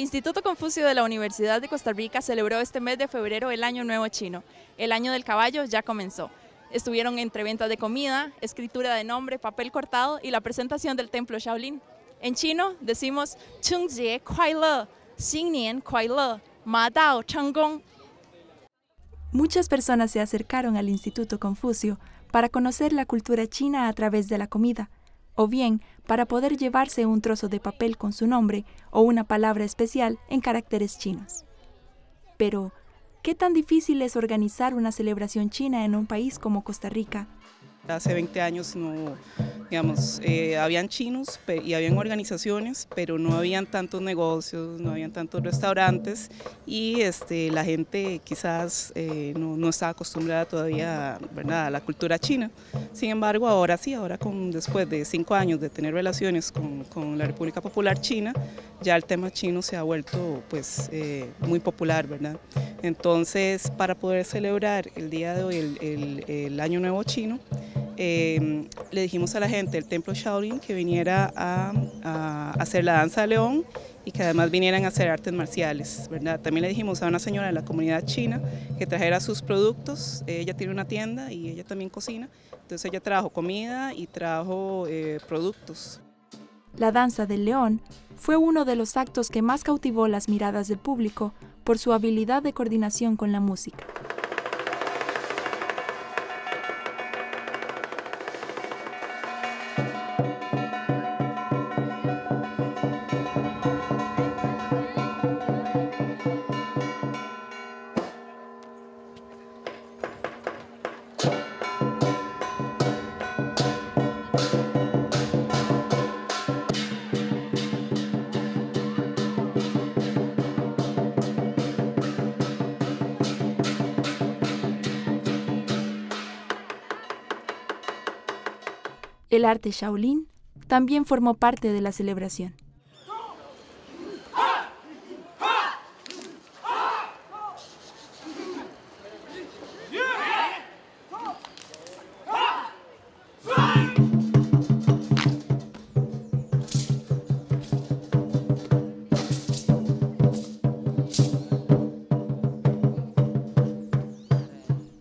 Instituto Confucio de la Universidad de Costa Rica celebró este mes de febrero el Año Nuevo Chino. El Año del Caballo ya comenzó. Estuvieron entre ventas de comida, escritura de nombre, papel cortado y la presentación del templo Shaolin. En chino decimos Chungjie Kuai Le, Xingnian Kuai Le, Ma Dao Changgong. Muchas personas se acercaron al Instituto Confucio para conocer la cultura china a través de la comida, o bien para poder llevarse un trozo de papel con su nombre o una palabra especial en caracteres chinos. Pero, ¿qué tan difícil es organizar una celebración china en un país como Costa Rica? Hace 20 años no, digamos, eh, habían chinos y habían organizaciones, pero no habían tantos negocios, no habían tantos restaurantes y este, la gente quizás eh, no, no, estaba acostumbrada todavía ¿verdad? a la cultura china. Sin embargo, ahora sí, ahora con, después de cinco años de tener relaciones con, con la República Popular China, ya el tema chino se ha vuelto pues, eh, muy popular, ¿verdad? Entonces, para poder celebrar el día de hoy, el, Año Nuevo Chino, eh, le dijimos a la gente del templo Shaolin que viniera a, a, hacer la danza de león y que además vinieran a hacer artes marciales, ¿verdad? También le dijimos a una señora de la comunidad china que trajera sus productos, ella tiene una tienda y ella también cocina, entonces ella trajo comida y trajo eh, productos. La danza del león fue uno de los actos que más cautivó las miradas del público por su habilidad de coordinación con la música. El arte Shaolin también formó parte de la celebración.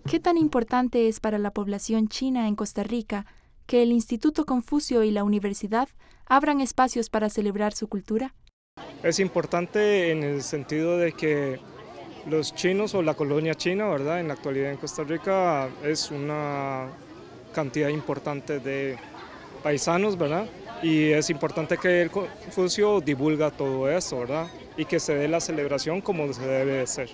¿Qué tan importante es para la población china en Costa Rica que el Instituto Confucio y la universidad abran espacios para celebrar su cultura? Es importante en el sentido de que los chinos o la colonia china, ¿verdad? En la actualidad en Costa Rica es una cantidad importante de paisanos, ¿verdad? Y es importante que el Confucio divulga todo eso, ¿verdad? Y que se dé la celebración como se debe de ser.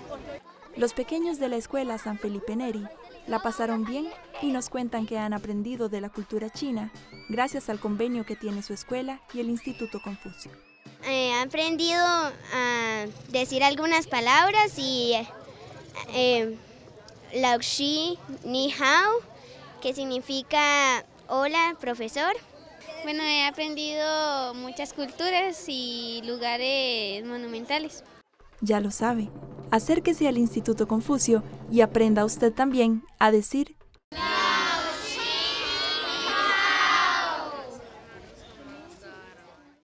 Los pequeños de la escuela San Felipe Neri la pasaron bien y nos cuentan que han aprendido de la cultura china gracias al convenio que tiene su escuela y el Instituto Confucio. He aprendido a decir algunas palabras y eh, lao xi ni hao, que significa hola profesor. Bueno, he aprendido muchas culturas y lugares monumentales. Ya lo sabe, acérquese al Instituto Confucio y aprenda usted también a decir